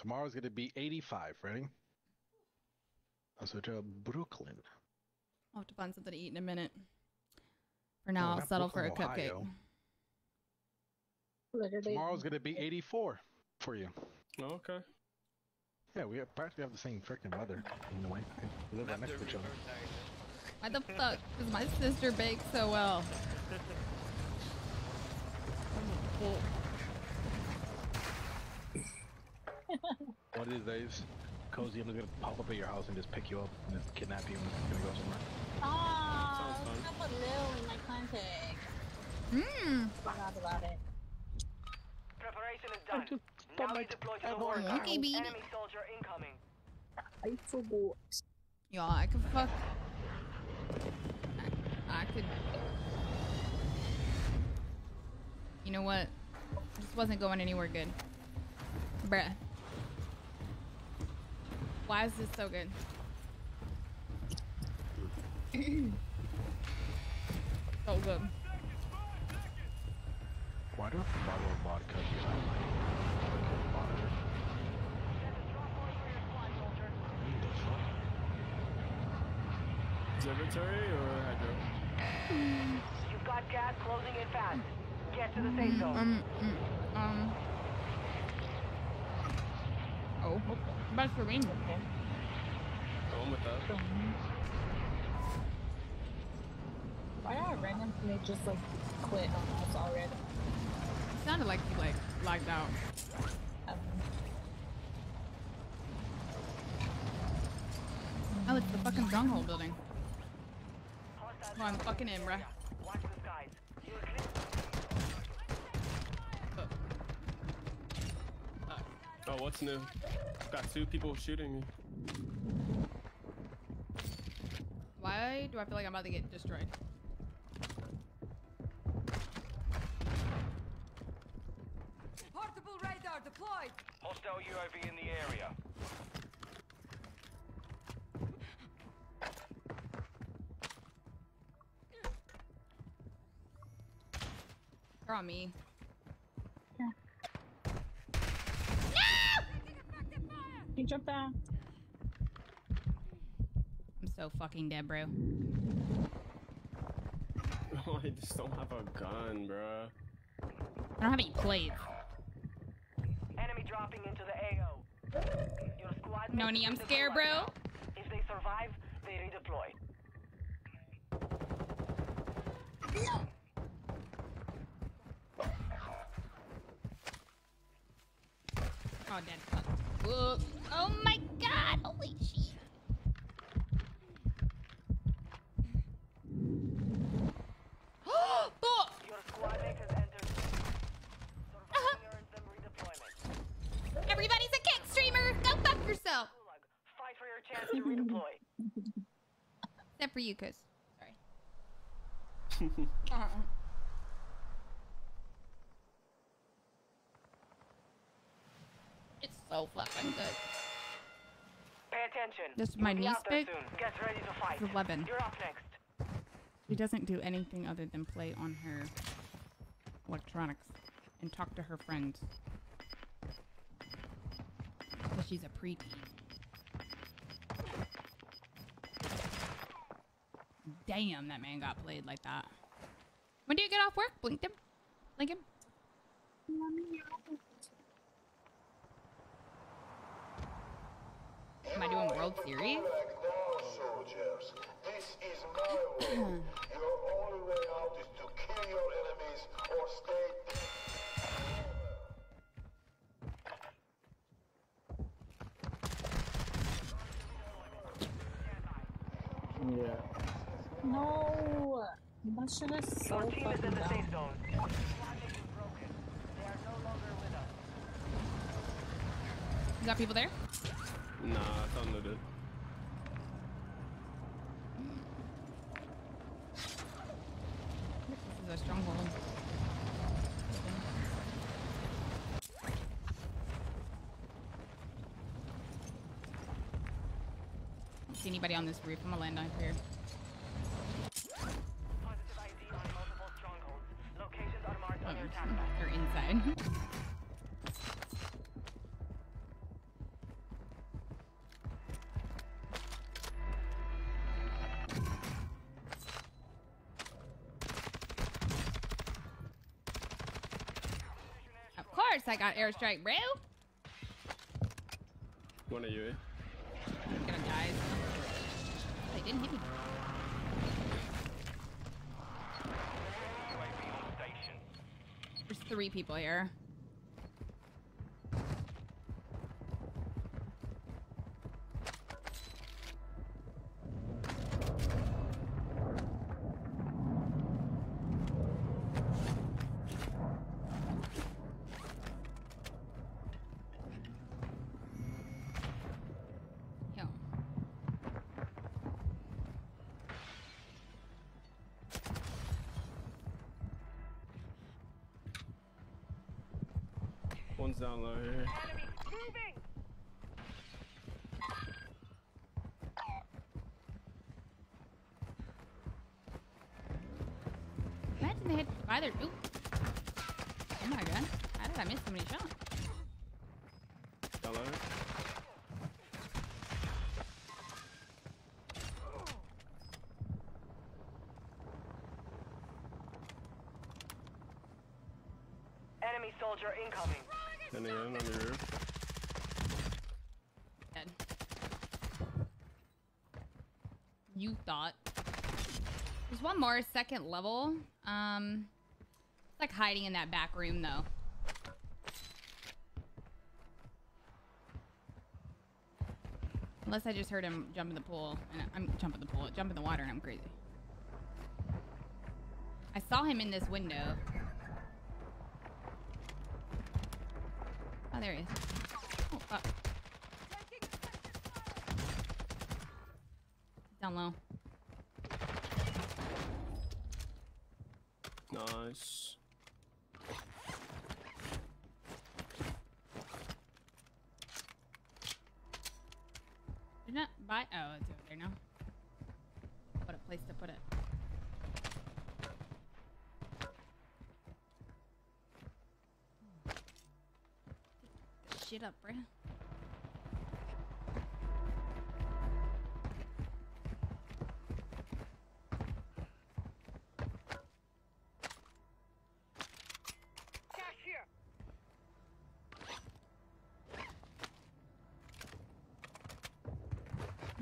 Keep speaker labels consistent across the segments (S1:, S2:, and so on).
S1: Tomorrow's gonna be 85. Ready? I'll switch to Brooklyn.
S2: I'll have to find something to eat in a minute. For now,
S1: No,
S2: I'll
S1: not
S2: settle for a
S1: Brooklyn,
S2: cupcake.
S1: Ohio.
S3: Literally.
S1: Tomorrow's gonna be 84 for you.
S4: Oh, okay.
S1: Yeah, we have, practically have the same freaking weather in a way. We live right next to each other.
S2: Why the fuck does my sister bake so well?
S1: One of these days, Cozy, I'm just gonna pop up at your house and just pick you up and just kidnap you and gonna go somewhere.
S3: Ah,
S4: Sounds fun.
S3: I put Lil in my contact.
S2: Mmm.
S3: Forgot about it.
S5: Preparation is done.
S1: just
S5: Now
S1: put my
S5: you deploy to the war
S1: on
S5: zone. Enemy soldier incoming.
S3: I forgot.
S2: Y'all, I could fuck. I, I could. You know what? This wasn't going anywhere good. Bruh. Why is this so good? so good.
S1: Why do a bottle of vodka be on my fucking monitor?
S4: Observatory or hydro?
S5: You've got gas closing in fast. Get to the safe zone.
S2: Um, mm, um. Oh, that's for me.
S4: Go on with that.
S3: Why did I randomly just like quit on us already?
S2: sounded like you like lagged out.
S3: Um,
S2: Oh, it's the fucking stronghold building. On, I'm fucking in, bruh.
S5: Watch the skies. You are clear.
S2: Oh.
S4: What's new? Got two people shooting me.
S2: Why do I feel like I'm about to get destroyed?
S6: Portable radar deployed.
S5: Hostile UAV in the area.
S2: They're on me.
S3: he jumped down.
S2: I'm so fucking dead, bro.
S4: I just don't have a gun, bruh.
S2: I don't have any plates.
S5: Enemy dropping into the AO. Your squad
S2: Noni, I'm scared, bro.
S5: If they survive, they redeploy.
S2: Oh, dead. Fuck. Oh my god! Holy shit! Oh!
S5: Your squad mate has entered. Surviving earns them redeployment.
S2: Everybody's a kick streamer! Go fuck yourself!
S5: Gulag, Fight for your chance to redeploy.
S2: Except for you, Kuss. Sorry. Uh-uh. It's so fucking good.
S5: Pay attention.
S2: This is my niece
S5: out
S2: big?
S5: Get ready to fight.
S2: It's 11.
S5: You're up next.
S2: She doesn't do anything other than play on her electronics and talk to her friends. Because she's a preteen. Damn, that man got played like that. When do you get off work, Blinkton? him. Am I doing World Series?
S7: soldiers.
S3: No. That is so
S5: Your team is in
S3: fucking
S5: the safe zone. Your squad mate is broken. They are no longer with us.
S2: You got people there?
S4: Nah, it's unlooted.
S2: This is a stronghold. Don't see anybody on this roof. I'm gonna land on here. or inside. of course I got airstrike, bro.
S4: One of you.
S2: Get him, guys. They didn't hit me. Three people here.
S4: One's down low here.
S5: Enemy moving.
S2: Imagine they had either. Ooh. Oh my god. How did I miss so many shots?
S4: Down low.
S5: Enemy soldier incoming.
S4: And again on the roof.
S2: Dead. You thought. There's one more, second level. Um, it's like hiding in that back room though. Unless I just heard him jump in the pool, and I'm jumping the pool, jump in the water, and I'm crazy. I saw him in this window. Oh, there he is. Oh, fuck. Down low.
S4: Nice.
S2: Did not buy. Oh, it's over there now. What a place to put it. Shit up, bruh.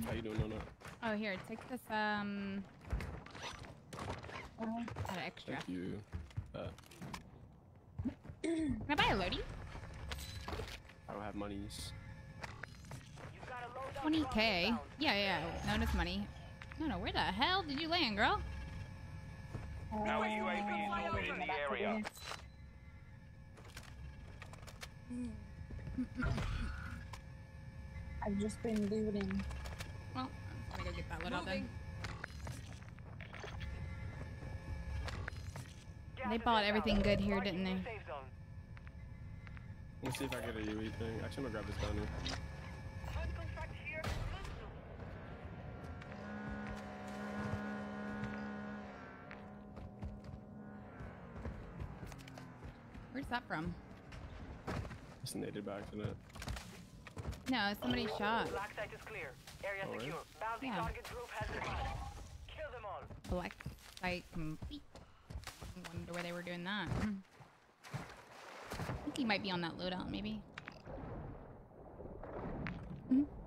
S4: How you doing on that?
S2: Oh, here, take this, um, out of extra.
S4: Thank you. Uh,
S2: Can I buy a loadie?
S4: I don't have monies.
S5: You got a loadout drop
S2: 20k.
S5: Yeah,
S2: Yeah, yeah, notice money. No, no, where the hell did you land, girl?
S3: Our
S5: UAV is orbiting the area.
S3: I've just been looting.
S2: Well, I'm gonna go get that loadout then. They bought everything good here, didn't they?
S5: Safe zone.
S4: Let's see if I get a UE thing. Actually, I'm gonna grab this down here.
S5: Hunt contract here.
S2: Where's that from?
S4: Just naded back to it.
S2: No, somebody shot.
S5: Black site is clear. Area
S4: Oh, really?
S5: secure. Bounty
S2: Yeah.
S5: target group has been spotted. Kill them all.
S2: Black site complete. I wonder where they were doing that. I think he might be on that loadout, maybe. Mm -hmm.